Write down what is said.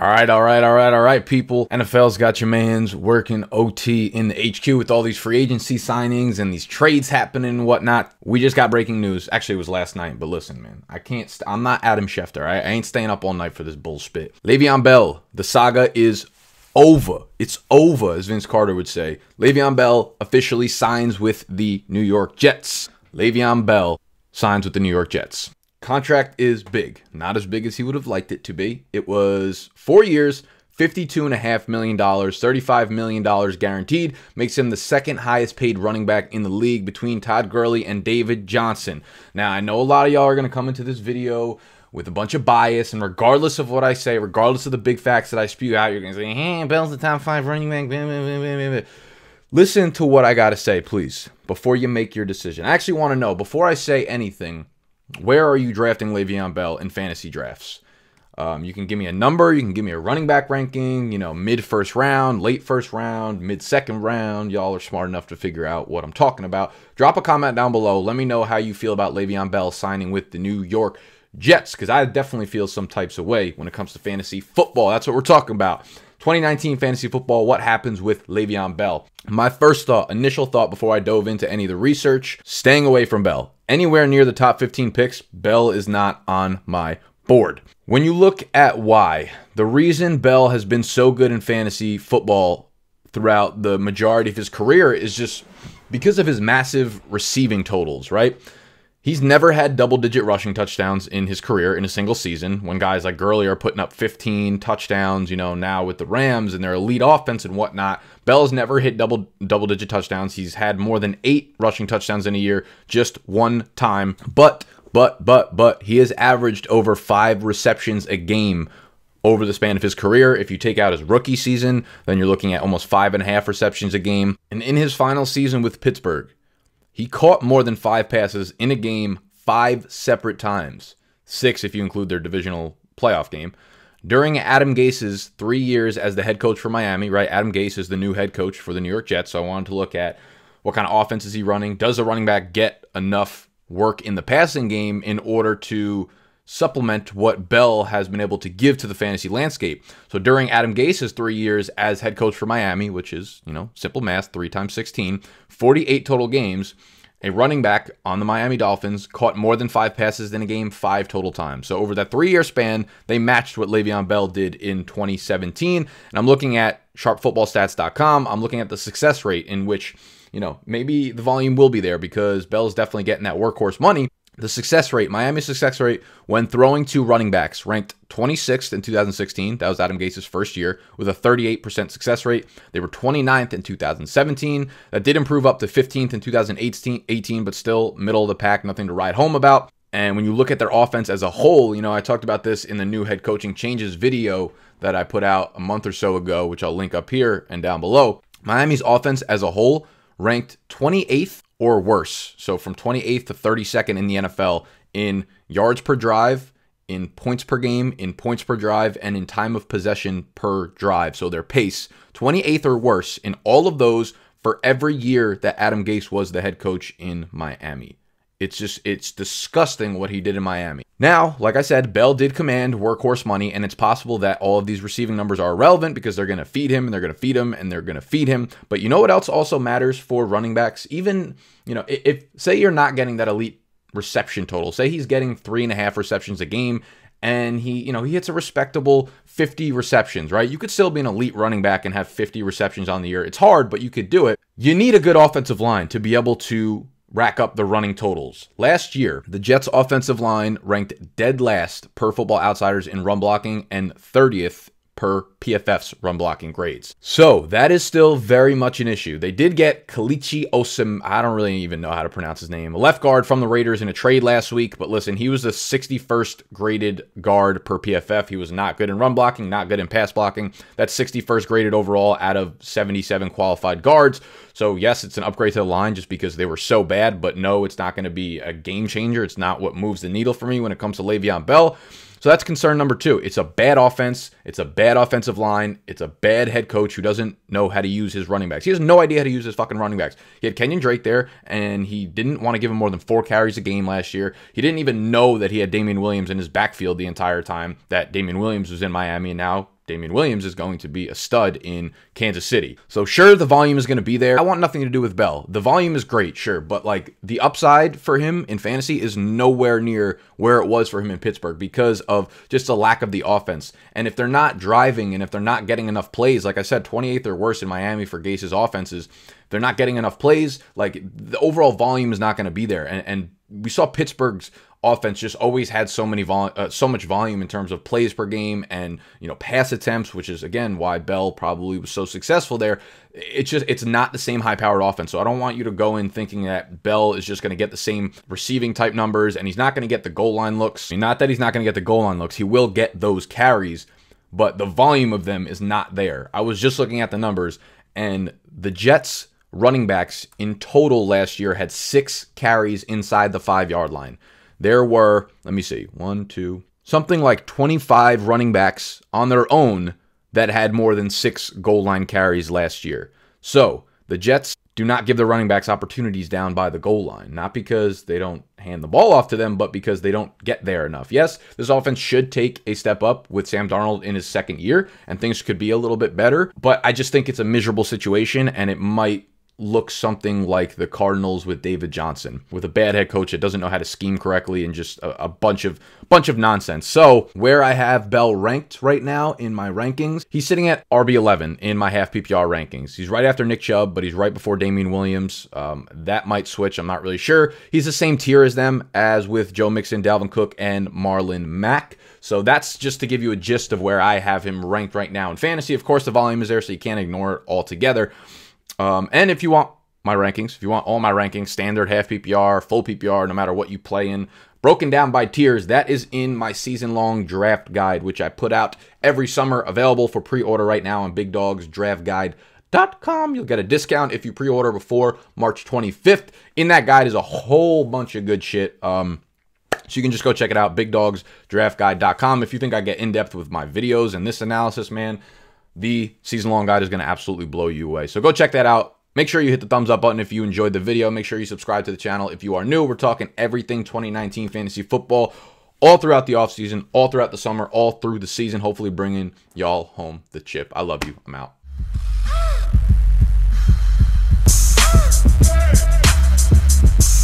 All right, all right, all right, all right, people. NFL's got your mans working OT in the HQ with all these free agency signings and these trades happening and whatnot. We just got breaking news. Actually, it was last night, but listen, man, I can't. i I'm not Adam Schefter. I, I ain't staying up all night for this bullshit. Le'Veon Bell, the saga is over. It's over, as Vince Carter would say. Le'Veon Bell officially signs with the New York Jets. Le'Veon Bell signs with the New York Jets. Contract is big, not as big as he would have liked it to be. It was four years, $52.5 million, $35 million guaranteed, makes him the second highest paid running back in the league between Todd Gurley and David Johnson. Now, I know a lot of y'all are going to come into this video with a bunch of bias, and regardless of what I say, regardless of the big facts that I spew out, you're going to say, hey, Bell's the top five running back. Listen to what I got to say, please, before you make your decision. I actually want to know, before I say anything, where are you drafting Le'Veon Bell in fantasy drafts? Um, you can give me a number, you can give me a running back ranking, you know, mid first round, late first round, mid second round. Y'all are smart enough to figure out what I'm talking about. Drop a comment down below. Let me know how you feel about Le'Veon Bell signing with the New York Jets, because I definitely feel some types of way when it comes to fantasy football. That's what we're talking about. 2019 fantasy football, what happens with Le'Veon Bell? My first thought, initial thought before I dove into any of the research, staying away from Bell. Anywhere near the top 15 picks, Bell is not on my board. When you look at why, the reason Bell has been so good in fantasy football throughout the majority of his career is just because of his massive receiving totals, right? He's never had double digit rushing touchdowns in his career in a single season when guys like Gurley are putting up 15 touchdowns, you know, now with the Rams and their elite offense and whatnot. Bell's never hit double double digit touchdowns. He's had more than eight rushing touchdowns in a year just one time. But, but, but, but he has averaged over five receptions a game over the span of his career. If you take out his rookie season, then you're looking at almost five and a half receptions a game. And in his final season with Pittsburgh, he caught more than five passes in a game five separate times, six if you include their divisional playoff game. During Adam Gase's three years as the head coach for Miami, right? Adam Gase is the new head coach for the New York Jets. So I wanted to look at what kind of offense is he running? Does the running back get enough work in the passing game in order to supplement what Bell has been able to give to the fantasy landscape. So during Adam Gase's three years as head coach for Miami, which is, you know, simple math, three times 16, 48 total games, a running back on the Miami Dolphins caught more than five passes in a game five total times. So over that three year span, they matched what Le'Veon Bell did in 2017. And I'm looking at sharpfootballstats.com. I'm looking at the success rate in which, you know, maybe the volume will be there because Bell's definitely getting that workhorse money. The success rate, Miami's success rate when throwing to running backs, ranked 26th in 2016. That was Adam Gase's first year with a 38% success rate. They were 29th in 2017. That did improve up to 15th in 2018, but still middle of the pack, nothing to ride home about. And when you look at their offense as a whole, you know, I talked about this in the new head coaching changes video that I put out a month or so ago, which I'll link up here and down below. Miami's offense as a whole ranked 28th or worse. So from 28th to 32nd in the NFL in yards per drive, in points per game, in points per drive, and in time of possession per drive. So their pace, 28th or worse in all of those for every year that Adam Gase was the head coach in Miami. It's just, it's disgusting what he did in Miami. Now, like I said, Bell did command workhorse money, and it's possible that all of these receiving numbers are irrelevant because they're going to feed him and they're going to feed him and they're going to feed him. But you know what else also matters for running backs? Even, you know, if, if say you're not getting that elite reception total, say he's getting three and a half receptions a game and he, you know, he hits a respectable 50 receptions, right? You could still be an elite running back and have 50 receptions on the year. It's hard, but you could do it. You need a good offensive line to be able to rack up the running totals. Last year, the Jets' offensive line ranked dead last per Football Outsiders in run blocking and 30th per PFF's run blocking grades. So that is still very much an issue. They did get Kelechi Osim, I don't really even know how to pronounce his name, left guard from the Raiders in a trade last week. But listen, he was the 61st graded guard per PFF. He was not good in run blocking, not good in pass blocking. That's 61st graded overall out of 77 qualified guards. So yes, it's an upgrade to the line just because they were so bad, but no, it's not going to be a game changer. It's not what moves the needle for me when it comes to Le'Veon Bell. So that's concern number two. It's a bad offense. It's a bad offensive line. It's a bad head coach who doesn't know how to use his running backs. He has no idea how to use his fucking running backs. He had Kenyan Drake there, and he didn't want to give him more than four carries a game last year. He didn't even know that he had Damien Williams in his backfield the entire time that Damien Williams was in Miami, and now Damien Williams is going to be a stud in Kansas City. So sure, the volume is going to be there. I want nothing to do with Bell. The volume is great, sure, but like the upside for him in fantasy is nowhere near where it was for him in Pittsburgh because of just the lack of the offense. And if they're not driving and if they're not getting enough plays, like I said, 28th or worse in Miami for Gase's offenses, they're not getting enough plays. Like the overall volume is not going to be there. And, and we saw Pittsburgh's offense just always had so many vol- uh, so much volume in terms of plays per game and you know pass attempts, which is again why Bell probably was so successful there. It's just it's not the same high powered offense. So I don't want you to go in thinking that Bell is just going to get the same receiving type numbers and he's not going to get the goal line looks. I mean, not that he's not going to get the goal line looks. He will get those carries, but the volume of them is not there. I was just looking at the numbers and the Jets running backs in total last year had six carries inside the five yard line there were, let me see, one, two, something like 25 running backs on their own that had more than six goal line carries last year. So the Jets do not give their running backs opportunities down by the goal line, not because they don't hand the ball off to them, but because they don't get there enough. Yes, this offense should take a step up with Sam Darnold in his second year, and things could be a little bit better, but I just think it's a miserable situation, and it might looks something like the Cardinals with David Johnson, with a bad head coach that doesn't know how to scheme correctly and just a, a, bunch of bunch of nonsense. So where I have Bell ranked right now in my rankings, he's sitting at RB11 in my half PPR rankings. He's right after Nick Chubb, but he's right before Damien Williams. Um, that might switch. I'm not really sure. He's the same tier as them as with Joe Mixon, Dalvin Cook, and Marlon Mack. So that's just to give you a gist of where I have him ranked right now in fantasy. Of course, the volume is there, so you can't ignore it altogether. Um, and if you want my rankings, if you want all my rankings, standard, half PPR, full PPR, no matter what you play in, broken down by tiers, that is in my season long draft guide, which I put out every summer, available for pre order right now on Big Dogs Draft Guide. Com. You'll get a discount if you pre-order before March 25th. In that guide is a whole bunch of good shit. Um, so you can just go check it out, bigdogsdraftguide.com. If you think I get in depth with my videos and this analysis, man, the season long guide is going to absolutely blow you away. So go check that out. Make sure you hit the thumbs up button if you enjoyed the video. Make sure you subscribe to the channel if you are new. We're talking everything 2019 fantasy football all throughout the offseason, all throughout the summer, all through the season, hopefully bringing y'all home the chip. I love you. I'm out.